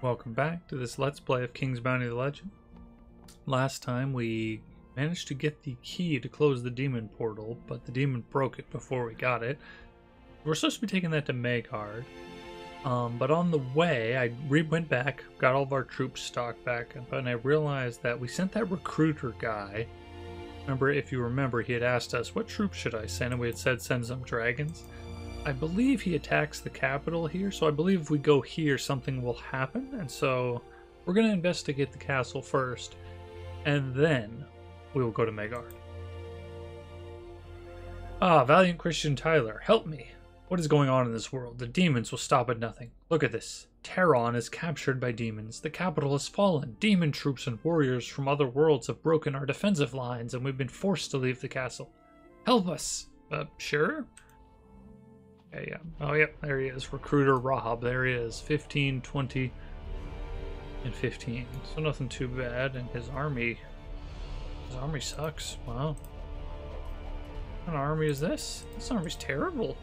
Welcome back to this Let's Play of King's Bounty the Legend. Last time we managed to get the key to close the demon portal, but the demon broke it before we got it. We're supposed to be taking that to Maghard. Um, but on the way, I went back, got all of our troops stocked back and I realized that we sent that recruiter guy. Remember, if you remember, he had asked us, what troops should I send? And we had said, send some dragons. I believe he attacks the capital here, so I believe if we go here, something will happen. And so we're going to investigate the castle first, and then we will go to Megard. Ah, valiant Christian Tyler, help me. What is going on in this world? The demons will stop at nothing. Look at this. Teron is captured by demons. The capital has fallen. Demon troops and warriors from other worlds have broken our defensive lines, and we've been forced to leave the castle. Help us. Uh, sure? Yeah, yeah. Oh, yeah, there he is. Recruiter Rob. There he is. 15, 20, and 15. So nothing too bad. And his army. His army sucks. Wow. What army is this? This army's terrible.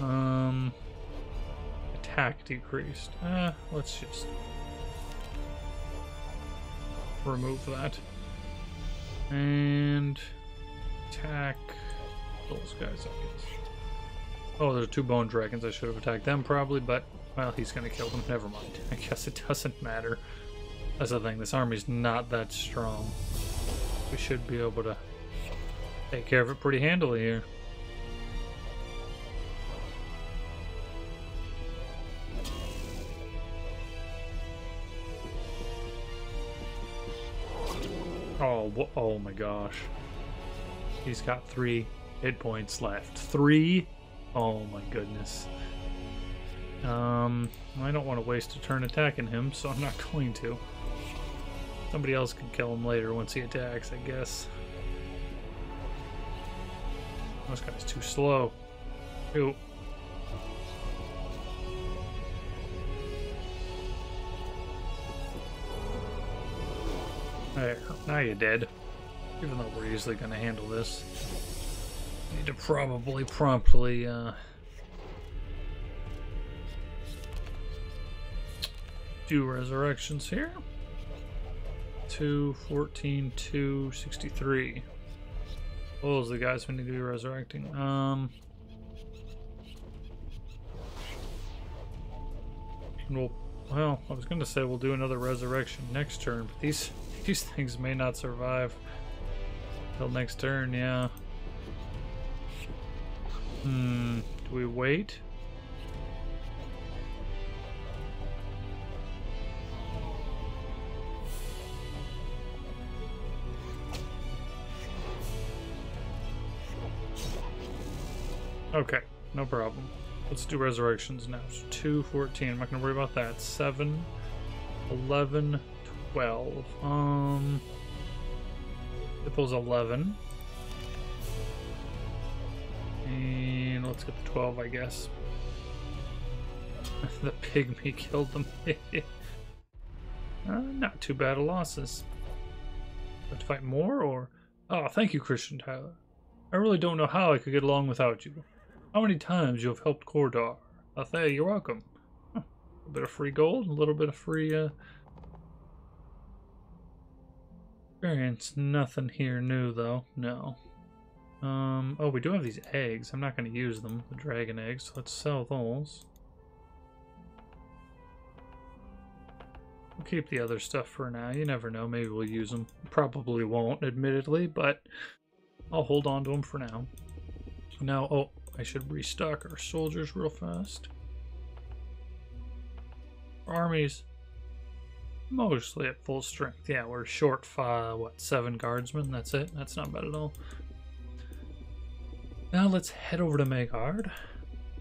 Um, attack decreased. Uh, let's just remove that. And attack those guys, I guess. Oh, there's two bone dragons. I should have attacked them probably, but, well, he's gonna kill them. Never mind. I guess it doesn't matter. That's the thing. This army's not that strong. We should be able to take care of it pretty handily here. Oh, oh my gosh. He's got three hit points left. Three? Oh my goodness. Um, I don't want to waste a turn attacking him, so I'm not going to. Somebody else can kill him later once he attacks, I guess. This guy's too slow. Ew. There, now you're dead. Even though we're easily going to handle this. Need to probably promptly, uh... Do resurrections here. 2, 14, 2, 63. Those are the guys we need to be resurrecting. Um... Well, well, I was going to say we'll do another resurrection next turn, but these these things may not survive till next turn, yeah. Hmm, do we wait? Okay, no problem. Let's do resurrections now. So 2, 14. I'm not going to worry about that. 7, 11, 12. Um, it was 11. And let's get the 12, I guess. the pygmy killed them. uh, not too bad of losses. Have to fight more, or... Oh, thank you, Christian Tyler. I really don't know how I could get along without you. How many times you have helped Cordar? Althea, you're welcome. Huh. A bit of free gold, a little bit of free, uh, experience. Nothing here new, though. No. Um, oh, we do have these eggs. I'm not going to use them, the dragon eggs. Let's sell those. We'll keep the other stuff for now. You never know. Maybe we'll use them. Probably won't, admittedly, but I'll hold on to them for now. Now, oh, I should restock our soldiers real fast. Armies mostly at full strength. Yeah, we're short five, what, seven guardsmen? That's it. That's not bad at all. Now let's head over to Megard,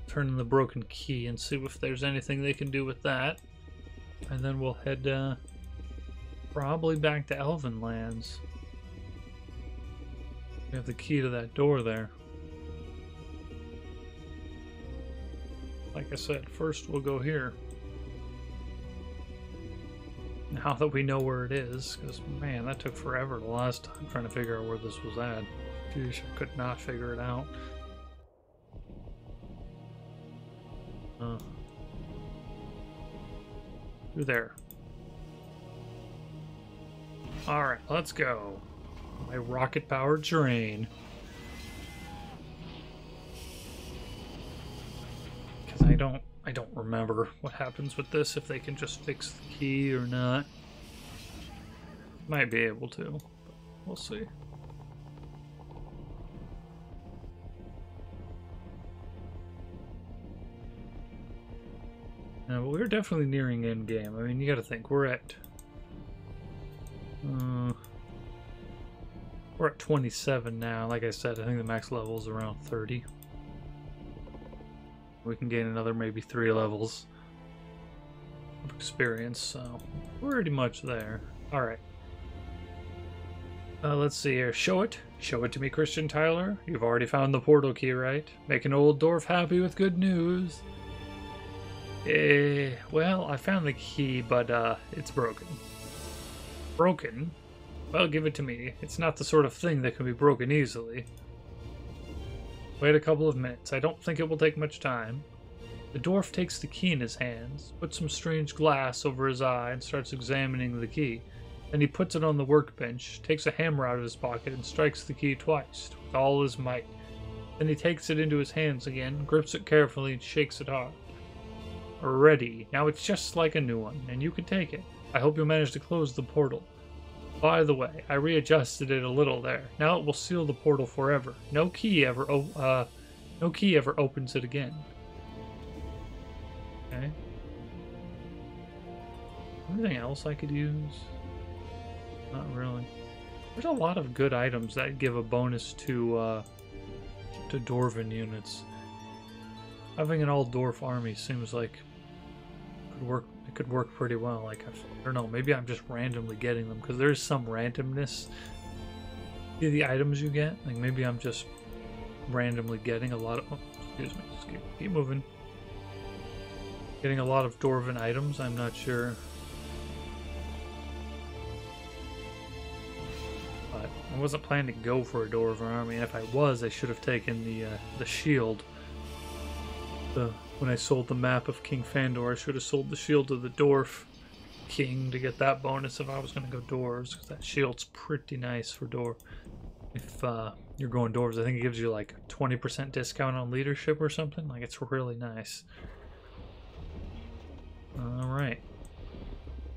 turn in the broken key, and see if there's anything they can do with that. And then we'll head uh, probably back to Elven lands. We have the key to that door there. Like I said, first we'll go here. Now that we know where it is. Because, man, that took forever the last time trying to figure out where this was at. Gosh, I could not figure it out. Uh, there. Alright, let's go. My rocket-powered train. I don't I don't remember what happens with this, if they can just fix the key or not. Might be able to, but we'll see. No, but we're definitely nearing end game. I mean, you got to think we're at uh, we're at 27 now. Like I said, I think the max level is around 30. We can gain another maybe three levels of experience, so pretty much there. Alright. Uh, let's see here. Show it. Show it to me, Christian Tyler. You've already found the portal key, right? Make an old dwarf happy with good news. Eh, well, I found the key, but uh, it's broken. Broken? Well, give it to me. It's not the sort of thing that can be broken easily. Wait a couple of minutes. I don't think it will take much time. The dwarf takes the key in his hands, puts some strange glass over his eye, and starts examining the key. Then he puts it on the workbench, takes a hammer out of his pocket, and strikes the key twice, with all his might. Then he takes it into his hands again, grips it carefully, and shakes it hard. Ready. Now it's just like a new one, and you can take it. I hope you'll manage to close the portal. By the way, I readjusted it a little there. Now it will seal the portal forever. No key ever uh, no key ever opens it again. Okay. Anything else I could use? Not really. There's a lot of good items that give a bonus to uh, to Dwarven units. Having an all dwarf army seems like could work could work pretty well. Like, I don't know, maybe I'm just randomly getting them because there's some randomness to the items you get. Like, maybe I'm just randomly getting a lot of. Oh, excuse me, just keep, keep moving. Getting a lot of Dwarven items, I'm not sure. But I wasn't planning to go for a Dwarven army. and If I was, I should have taken the uh, the shield. The when I sold the map of King Fandor, I should have sold the shield of the Dwarf King to get that bonus if I was going to go Dwarves, because that shield's pretty nice for Dwarf. If uh, you're going Dwarves, I think it gives you like a 20% discount on leadership or something. Like, it's really nice. Alright.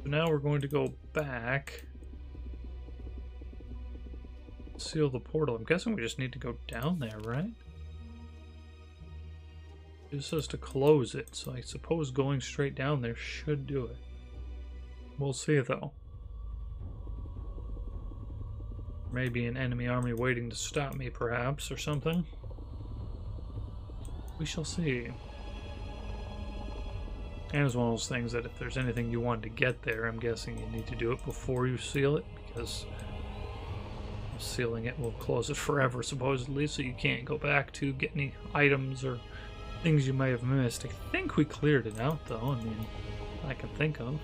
So now we're going to go back. Seal the portal. I'm guessing we just need to go down there, right? It says to close it, so I suppose going straight down there should do it. We'll see, though. Maybe an enemy army waiting to stop me, perhaps, or something. We shall see. And it's one of those things that if there's anything you want to get there, I'm guessing you need to do it before you seal it, because sealing it will close it forever, supposedly, so you can't go back to get any items or things you may have missed. I think we cleared it out, though. I mean, I can think of.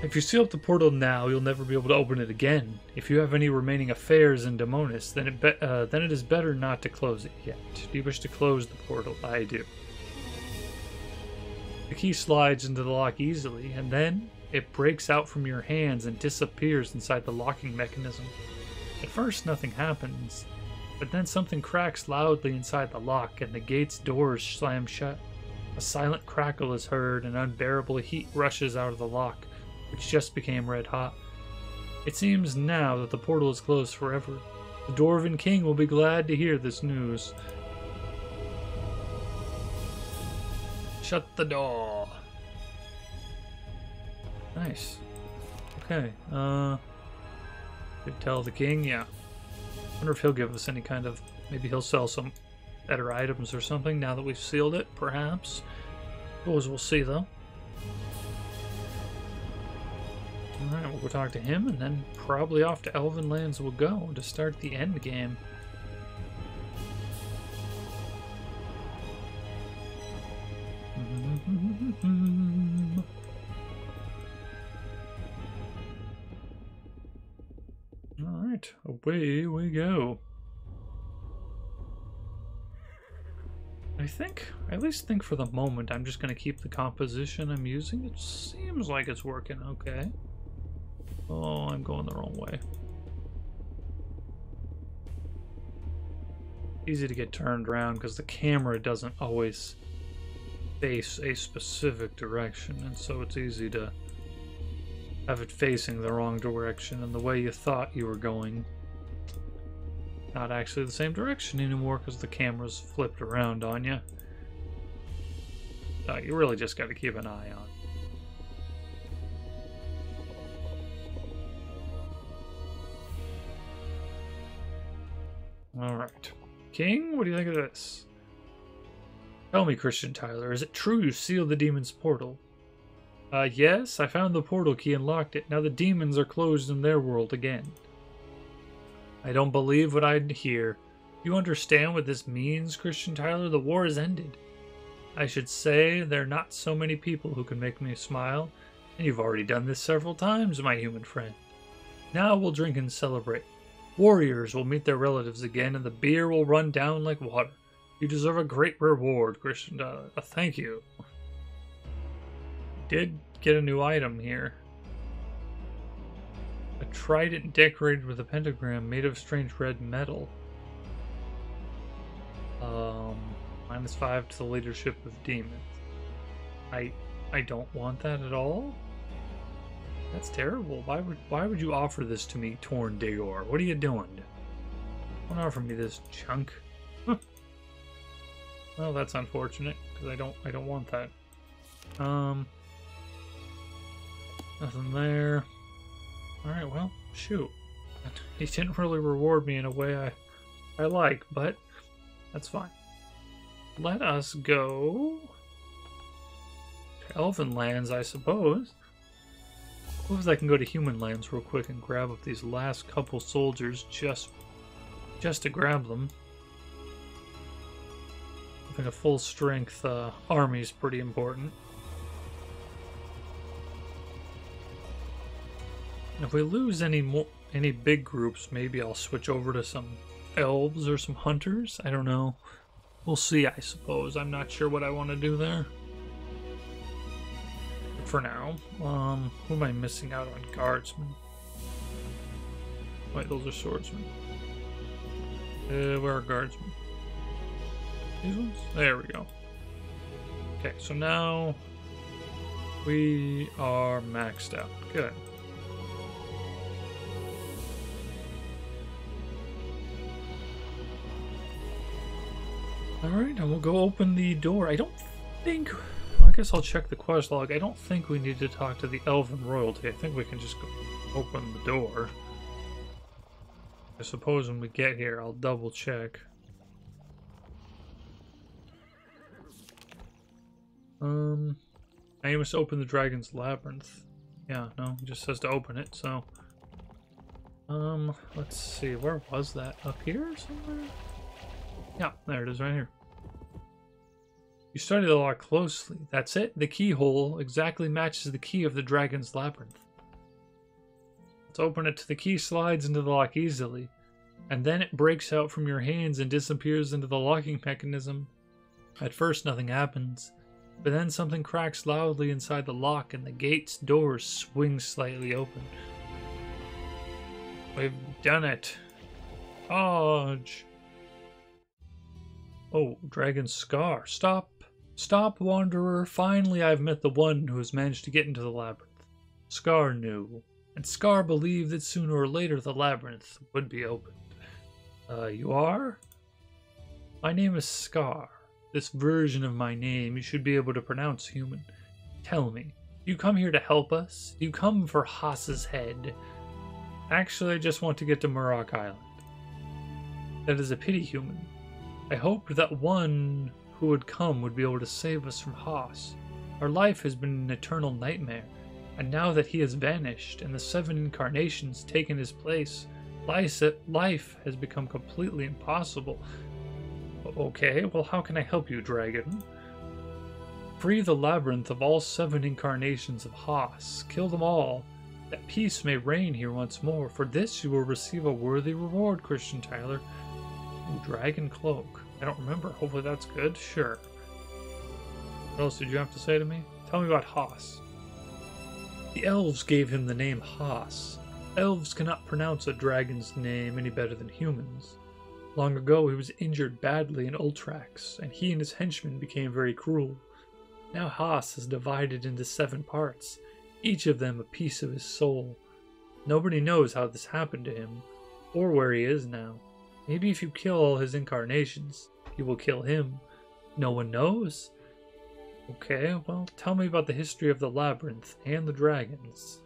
If you seal up the portal now, you'll never be able to open it again. If you have any remaining affairs in Daemonis, then it, uh, then it is better not to close it yet. Do you wish to close the portal? I do. The key slides into the lock easily, and then it breaks out from your hands and disappears inside the locking mechanism. At first, nothing happens, but then something cracks loudly inside the lock and the gate's doors slam shut. A silent crackle is heard and unbearable heat rushes out of the lock, which just became red hot. It seems now that the portal is closed forever. The Dwarven King will be glad to hear this news. Shut the door. Nice. Okay, uh could tell the king, yeah. wonder if he'll give us any kind of. Maybe he'll sell some better items or something now that we've sealed it, perhaps. Suppose we'll see, though. Alright, we'll go talk to him, and then probably off to Elven Lands we'll go to start the end game. Mm-hmm. All right, away we go. I think, I at least think for the moment, I'm just going to keep the composition I'm using. It seems like it's working okay. Oh, I'm going the wrong way. Easy to get turned around because the camera doesn't always face a specific direction, and so it's easy to have it facing the wrong direction and the way you thought you were going not actually the same direction anymore because the camera's flipped around on you. You really just got to keep an eye on. Alright. King, what do you think of this? Tell me, Christian Tyler, is it true you sealed the demon's portal? Uh, yes, I found the portal key and locked it. Now the demons are closed in their world again. I don't believe what I hear. You understand what this means, Christian Tyler? The war has ended. I should say there are not so many people who can make me smile, and you've already done this several times, my human friend. Now we'll drink and celebrate. Warriors will meet their relatives again, and the beer will run down like water. You deserve a great reward, Christian Tyler. Uh, thank you. Did get a new item here. A trident decorated with a pentagram made of strange red metal. Um, minus five to the leadership of demons. I, I don't want that at all. That's terrible. Why would why would you offer this to me, Torn Digor? What are you doing? Don't offer me this junk. well, that's unfortunate because I don't I don't want that. Um, nothing there. Alright, well, shoot. He didn't really reward me in a way I, I like, but that's fine. Let us go to Elven lands, I suppose. Suppose I can go to human lands real quick and grab up these last couple soldiers just just to grab them. Think a full strength uh, army is pretty important. If we lose any more, any big groups, maybe I'll switch over to some elves or some hunters. I don't know. We'll see, I suppose. I'm not sure what I want to do there. For now, um, who am I missing out on? Guardsmen. Wait, those are swordsmen. Uh, where are guardsmen? These ones? There we go. Okay, so now we are maxed out. Good. Alright, and we'll go open the door. I don't think... Well, I guess I'll check the quest log. I don't think we need to talk to the Elven Royalty. I think we can just open the door. I suppose when we get here, I'll double check. Um, I must open the Dragon's Labyrinth. Yeah, no, it just says to open it, so... Um, let's see, where was that? Up here somewhere? Yeah, there it is right here. You studied the lock closely. That's it. The keyhole exactly matches the key of the dragon's labyrinth. Let's open it to the key slides into the lock easily, and then it breaks out from your hands and disappears into the locking mechanism. At first, nothing happens, but then something cracks loudly inside the lock and the gate's doors swing slightly open. We've done it. Dodge. Oh, Dragon Scar. Stop. Stop, Wanderer. Finally, I've met the one who has managed to get into the labyrinth. Scar knew, and Scar believed that sooner or later the labyrinth would be opened. Uh, you are? My name is Scar. This version of my name you should be able to pronounce human. Tell me, you come here to help us? You come for Haas's head? Actually, I just want to get to Murok Island. That is a pity, human. I hoped that one who would come would be able to save us from Haas. Our life has been an eternal nightmare, and now that he has vanished and the seven incarnations taken his place, life has become completely impossible. Okay, well, how can I help you, dragon? Free the labyrinth of all seven incarnations of Haas. Kill them all, that peace may reign here once more. For this you will receive a worthy reward, Christian Tyler. Ooh, Dragon Cloak. I don't remember. Hopefully that's good. Sure. What else did you have to say to me? Tell me about Haas. The elves gave him the name Haas. Elves cannot pronounce a dragon's name any better than humans. Long ago, he was injured badly in Ultrax, and he and his henchmen became very cruel. Now Haas is divided into seven parts, each of them a piece of his soul. Nobody knows how this happened to him, or where he is now. Maybe if you kill all his incarnations, you will kill him. No one knows. Okay, well, tell me about the history of the labyrinth and the dragons.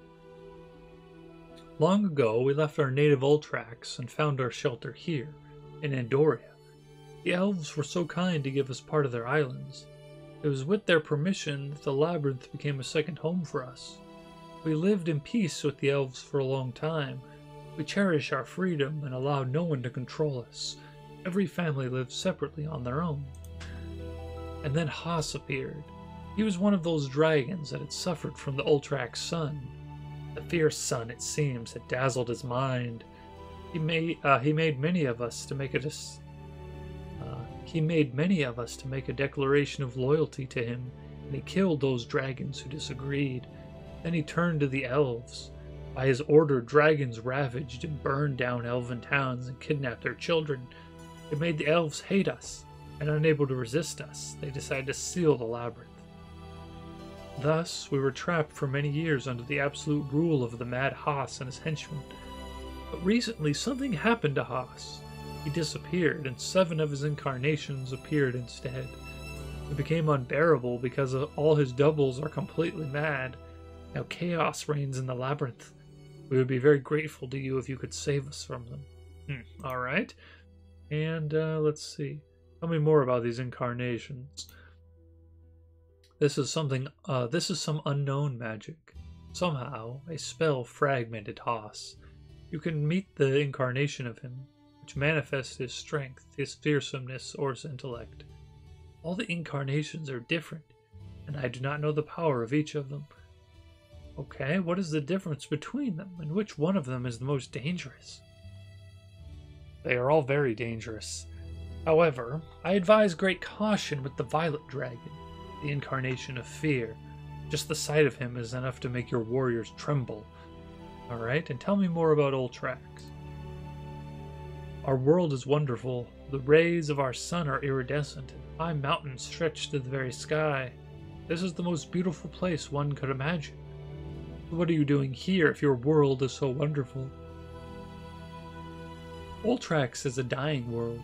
Long ago, we left our native Ultrax and found our shelter here, in Endoria. The elves were so kind to give us part of their islands. It was with their permission that the labyrinth became a second home for us. We lived in peace with the elves for a long time. We cherish our freedom and allow no one to control us. Every family lives separately on their own. And then Haas appeared. He was one of those dragons that had suffered from the Ultrax sun. The fierce sun, it seems, had dazzled his mind. He made uh, he made many of us to make a dis- uh, he made many of us to make a declaration of loyalty to him, and he killed those dragons who disagreed. Then he turned to the elves. By his order, dragons ravaged and burned down elven towns and kidnapped their children. It made the elves hate us, and unable to resist us, they decided to seal the labyrinth. Thus, we were trapped for many years under the absolute rule of the mad Haas and his henchmen. But recently, something happened to Haas. He disappeared, and seven of his incarnations appeared instead. It became unbearable because all his doubles are completely mad. Now chaos reigns in the labyrinth. We would be very grateful to you if you could save us from them. Hmm, all right. And uh, let's see. Tell me more about these incarnations. This is something. Uh, this is some unknown magic. Somehow, a spell fragmented Haas. You can meet the incarnation of him, which manifests his strength, his fearsomeness, or his intellect. All the incarnations are different, and I do not know the power of each of them. Okay, what is the difference between them, and which one of them is the most dangerous? They are all very dangerous. However, I advise great caution with the Violet Dragon, the incarnation of fear. Just the sight of him is enough to make your warriors tremble. Alright, and tell me more about Ultrax. Our world is wonderful. The rays of our sun are iridescent, and high mountains stretch to the very sky. This is the most beautiful place one could imagine. What are you doing here if your world is so wonderful? Ultrax is a dying world.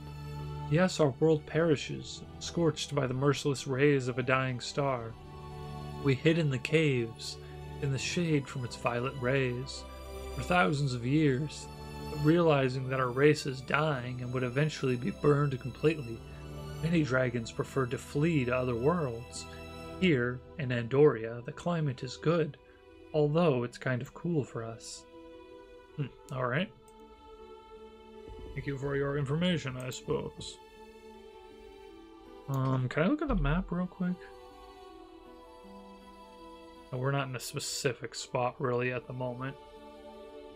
Yes, our world perishes, scorched by the merciless rays of a dying star. We hid in the caves, in the shade from its violet rays, for thousands of years, but realizing that our race is dying and would eventually be burned completely, many dragons preferred to flee to other worlds. Here, in Endoria, the climate is good, although it's kind of cool for us. Hmm, Alright. Thank you for your information, I suppose. Um, can I look at the map real quick? Oh, we're not in a specific spot really at the moment.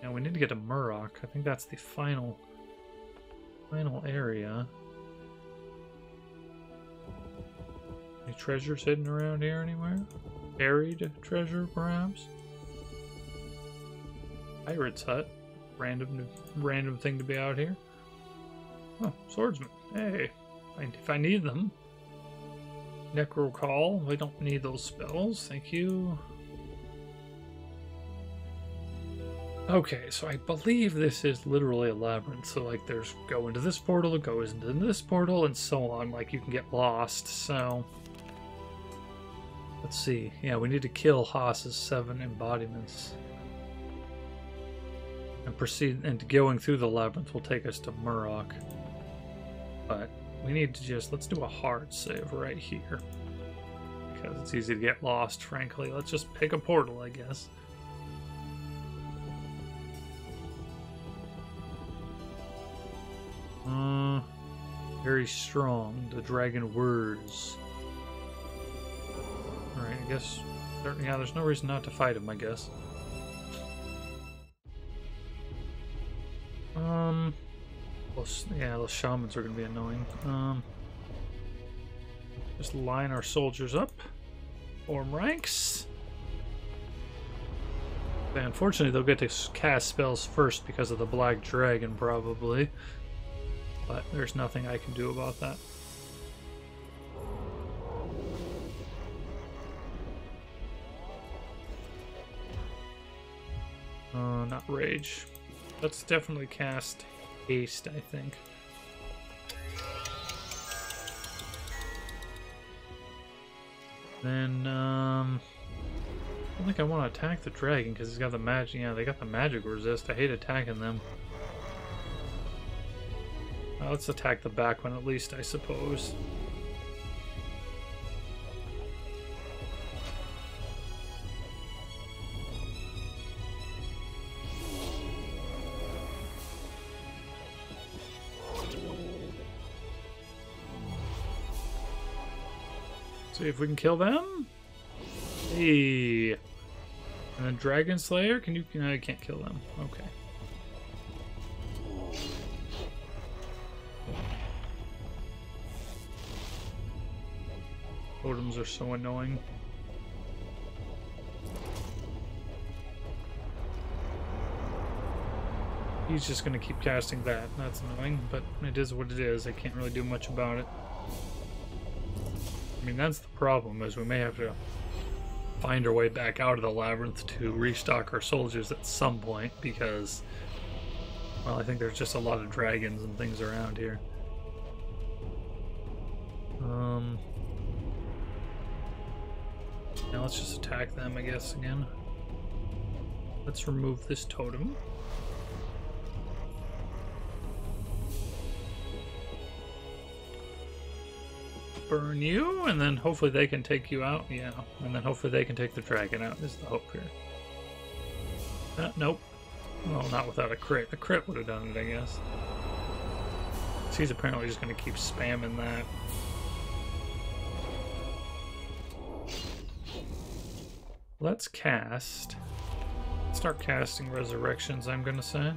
And we need to get to Murok. I think that's the final final area. Any treasures hidden around here anywhere? Buried treasure, perhaps? Pirate's hut. Random, random thing to be out here. Oh, swordsman. Hey, if I need them. Necro Call. We don't need those spells. Thank you. Okay, so I believe this is literally a labyrinth. So, like, there's go into this portal, goes into this portal, and so on. Like, you can get lost. So, let's see. Yeah, we need to kill Haas's seven embodiments. And proceed, and going through the labyrinth will take us to Murok. But we need to just, let's do a hard save right here. Because it's easy to get lost, frankly. Let's just pick a portal, I guess. Uh, very strong. The dragon words. Alright, I guess... Yeah, there's no reason not to fight him, I guess. Um... Those, yeah, those shamans are going to be annoying. Um... Just line our soldiers up. Form ranks. Unfortunately, they'll get to cast spells first because of the Black Dragon, probably. But there's nothing I can do about that. Uh, not Rage. Let's definitely cast Haste, I think. Then, um... I don't think I want to attack the dragon because he's got the magic. Yeah, they got the magic resist. I hate attacking them. Uh, let's attack the back one at least, I suppose. See if we can kill them. Hey. And then Dragon Slayer, can you? I can't kill them. Okay. Totems are so annoying. He's just gonna keep casting that. That's annoying, but it is what it is. I can't really do much about it. I mean, that's the problem, is we may have to find our way back out of the labyrinth to restock our soldiers at some point, because, well, I think there's just a lot of dragons and things around here. Um, now let's just attack them, I guess, again. Let's remove this totem. Burn you, and then hopefully they can take you out. Yeah, and then hopefully they can take the dragon out is the hope here. Uh, nope. Well, not without a crit. A crit would have done it, I guess. He's apparently just going to keep spamming that. Let's cast. Start casting resurrections, I'm going to say.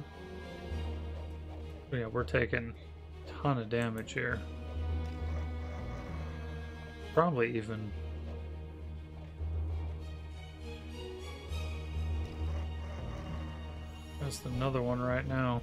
But yeah, we're taking a ton of damage here probably even That's another one right now.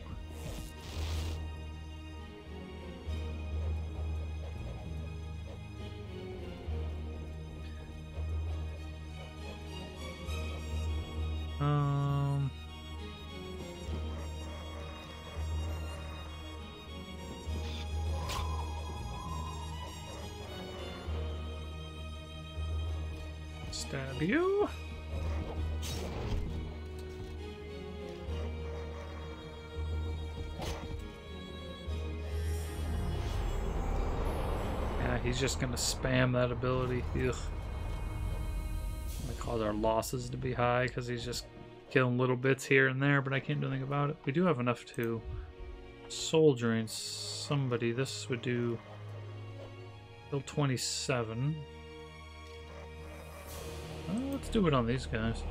He's just gonna spam that ability. Ugh. Cause our losses to be high because he's just killing little bits here and there, but I can't do anything about it. We do have enough to soldiering somebody. This would do kill 27. Uh, let's do it on these guys.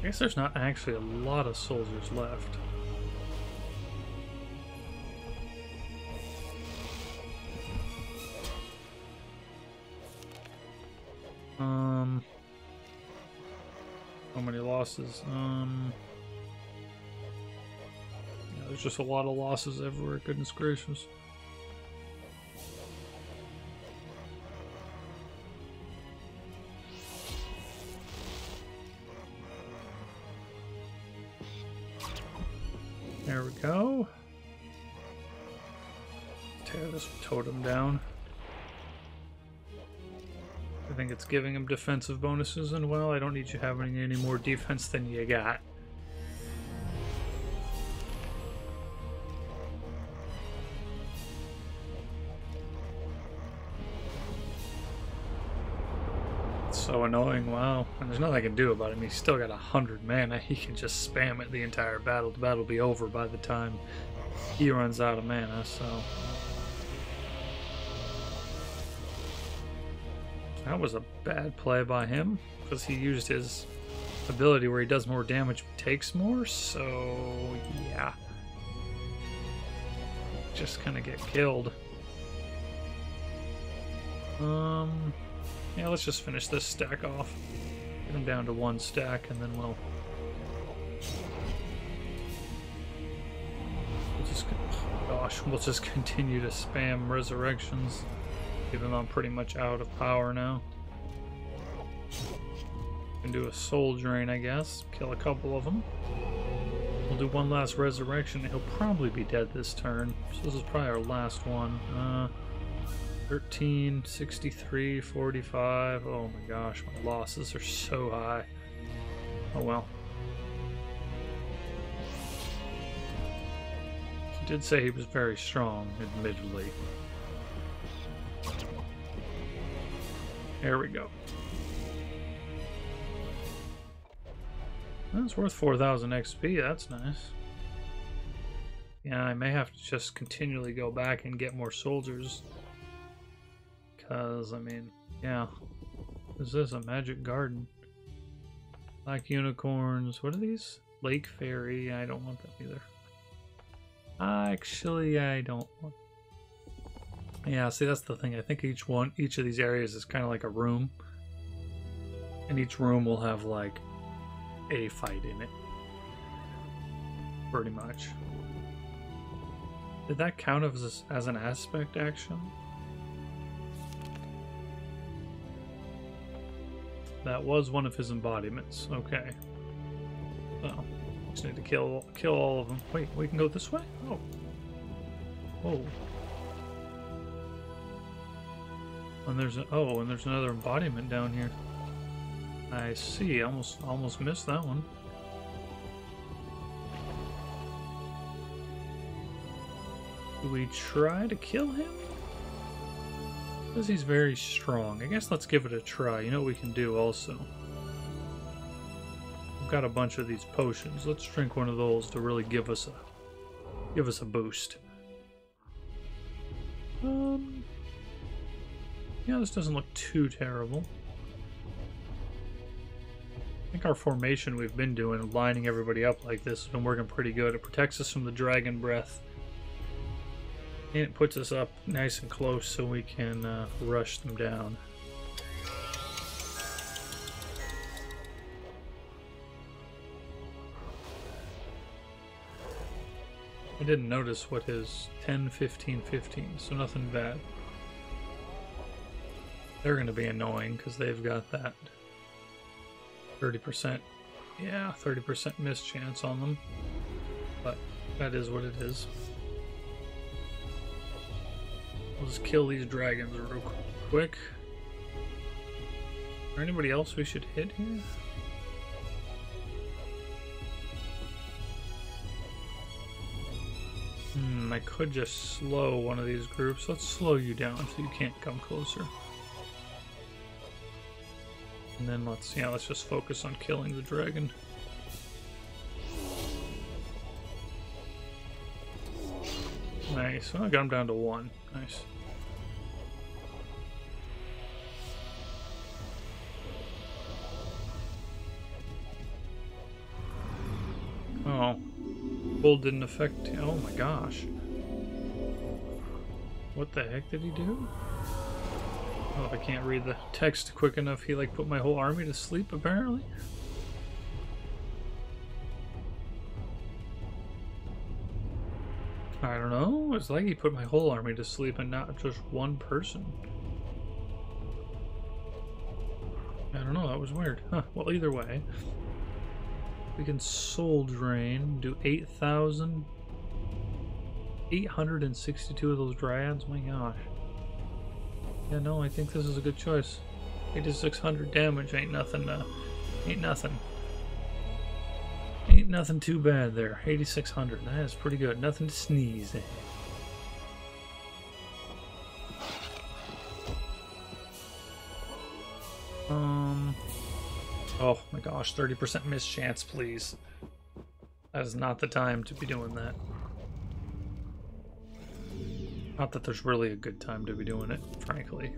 I guess there's not actually a lot of soldiers left. Um, how many losses? Um, yeah, there's just a lot of losses everywhere. Goodness gracious. There we go. Tear this totem down. I think it's giving him defensive bonuses, and well, I don't need you having any more defense than you got. so annoying, wow. And there's nothing I can do about him. He's still got a hundred mana. He can just spam it the entire battle. The battle will be over by the time he runs out of mana, so. That was a bad play by him because he used his ability where he does more damage takes more, so yeah. Just kind of get killed. Um, yeah, let's just finish this stack off. Get him down to one stack and then we'll... we'll just, gosh, we'll just continue to spam resurrections. Even though I'm pretty much out of power now. Can do a soul drain, I guess. Kill a couple of them. We'll do one last resurrection. He'll probably be dead this turn. So this is probably our last one. Uh, 13, 63, 45. Oh my gosh, my losses are so high. Oh well. He did say he was very strong, admittedly. There we go. That's worth 4,000 XP, that's nice. Yeah, I may have to just continually go back and get more soldiers. Because, I mean, yeah. Is this a magic garden? Black unicorns. What are these? Lake fairy. I don't want that either. Actually, I don't want. Yeah, see, that's the thing. I think each one, each of these areas is kind of like a room. And each room will have, like, a fight in it. Pretty much. Did that count as, as an aspect action? That was one of his embodiments. Okay. Well, just need to kill kill all of them. Wait, we can go this way? Oh. Oh. And there's a, oh, and there's another embodiment down here. I see. Almost almost missed that one. Do we try to kill him? Because he's very strong. I guess let's give it a try. You know what we can do also? We've got a bunch of these potions. Let's drink one of those to really give us a give us a boost. Um Yeah, this doesn't look too terrible. I think our formation we've been doing, lining everybody up like this, has been working pretty good. It protects us from the dragon breath and it puts us up nice and close so we can uh, rush them down. I didn't notice what his 10, 15, 15, so nothing bad. They're going to be annoying because they've got that 30%, yeah, 30% miss chance on them. But that is what it is. We'll just kill these dragons real quick. Is there anybody else we should hit here? Hmm, I could just slow one of these groups. Let's slow you down so you can't come closer. And then let's, yeah, let's just focus on killing the dragon. Nice. Well, I got him down to one. Nice. Oh. Bull didn't affect... Oh my gosh. What the heck did he do? Oh, I can't read the text quick enough. He like put my whole army to sleep, apparently. I don't know. It's like he put my whole army to sleep and not just one person. I don't know. That was weird. Huh. Well, either way. We can soul drain, do 8,000. 862 of those dryads? My gosh. Yeah, no, I think this is a good choice. 8600 damage ain't nothing, uh, ain't nothing. Ain't nothing too bad there. 8600, that is pretty good. Nothing to sneeze at. Um, oh my gosh, 30% miss chance, please. That is not the time to be doing that. Not that there's really a good time to be doing it, frankly.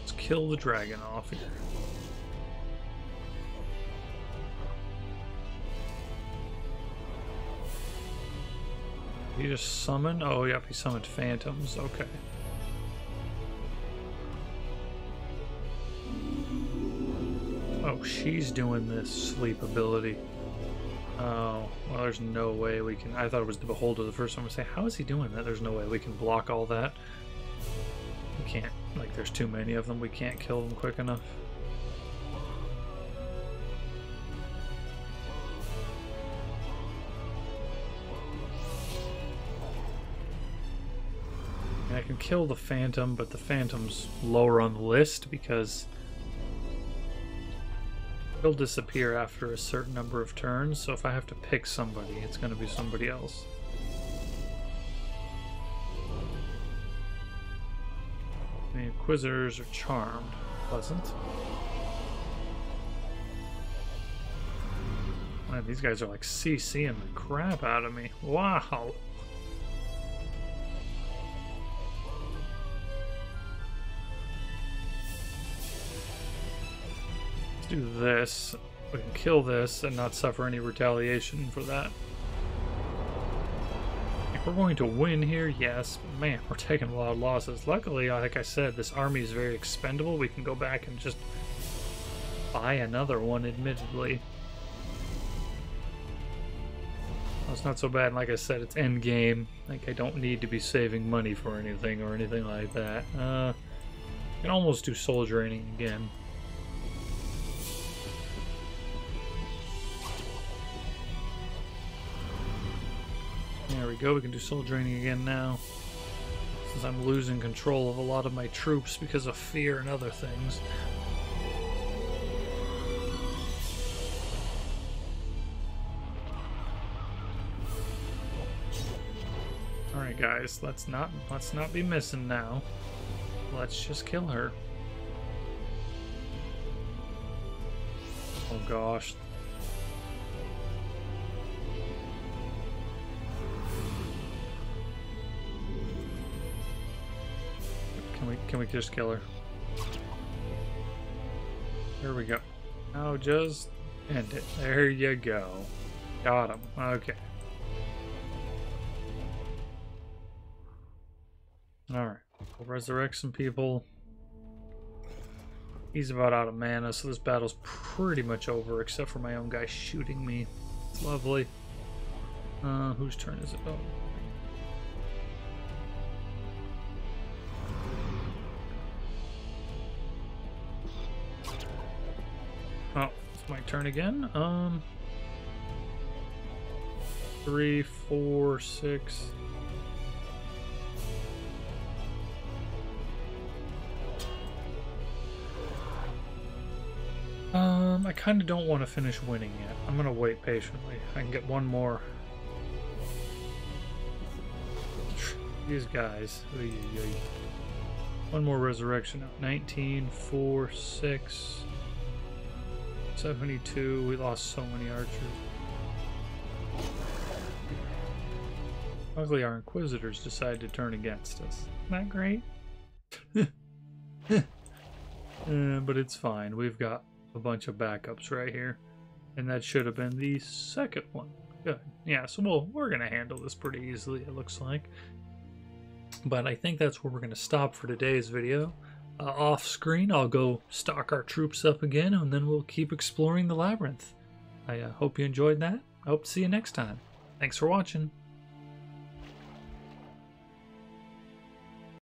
Let's kill the dragon off here. He just summoned. Oh, yep, he summoned phantoms. Okay. She's doing this sleep ability. Oh, well, there's no way we can. I thought it was the Beholder the first time. I say, how is he doing that? There's no way we can block all that. We can't. Like, there's too many of them. We can't kill them quick enough. I can kill the Phantom, but the Phantom's lower on the list because it'll disappear after a certain number of turns, so if I have to pick somebody, it's going to be somebody else. The Inquisitors are charmed. Pleasant. Man, these guys are like CCing the crap out of me. Wow. Do this. We can kill this and not suffer any retaliation for that. If we're going to win here, yes. Man, we're taking a lot of losses. Luckily, like I said, this army is very expendable. We can go back and just buy another one, admittedly. Well, it's not so bad. Like I said, it's end game. Like, I don't need to be saving money for anything or anything like that. Uh, can almost do soul draining again. Go, we can do soul draining again now. Since I'm losing control of a lot of my troops because of fear and other things. Alright guys, let's not let's not be missing now. Let's just kill her. Oh gosh, can we just kill her? Here we go. Now just end it. There you go. Got him. Okay. Alright. We'll resurrect some people. He's about out of mana, so this battle's pretty much over, except for my own guy shooting me. It's lovely. Uh, whose turn is it? Oh, turn again. Um, three, four, six. Um, I kind of don't want to finish winning yet. I'm gonna wait patiently. I can get one more. These guys. One more resurrection. 19, 4, 6. 72, we lost so many archers. Luckily our inquisitors decided to turn against us. Isn't that great? uh, but it's fine. We've got a bunch of backups right here. And that should have been the second one. Good. Yeah, so we'll, we're going to handle this pretty easily, it looks like. But I think that's where we're going to stop for today's video uh, off screen, I'll go stock our troops up again, and then we'll keep exploring the labyrinth. I uh, hope you enjoyed that. I hope to see you next time. Thanks for watching.